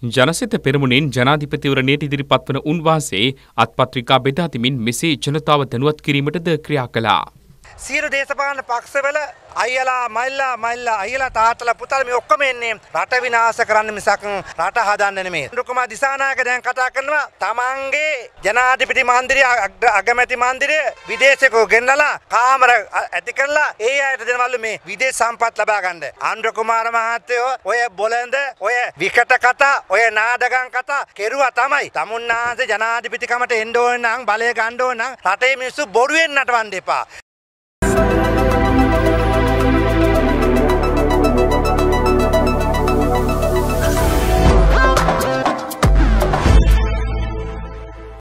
ජනසිත පෙරමුණෙන් ජනාධිපතිවරණයට ඉදිරිපත් වන උන්වහන්සේ අත්පත්‍රිකා බෙදා දෙමින් මෙසේ ජනතාව දැනුවත් කිරීමටද ක්‍රියා කළා. සියලු දේශපාලන පක්ෂවල අයියලා මල්ලා මල්ලා අයියලා තාත්තලා පුතාලා මේ ඔක්කොම එන්නේ රට විනාශ කරන්න මිසක් රට හදන්න නෙමෙයි. රුකුමා දිසානායක දැන් කතා කරනවා තමන්ගේ ජනාධිපති මන්දිරය අගමැති මන්දිරය විදේශකෝ ගෙන්නලා කාමර ඇති කරලා ඒ අයට දෙනවලු මේ විදේශ සම්පත් ලබා ගන්න. ආන්ද්‍ර කුමාර මහත්තයෝ ඔය බොළඳ ඔය විකට කතා ඔය නාඩගම් කතා කෙරුවා තමයි. තමුන්නාන්සේ ජනාධිපතිකමට එන්න ඕන නම් බලය ගන්න ඕන නම් රටේ මිනිස්සු බොරුවෙන් නටවන්න එපා.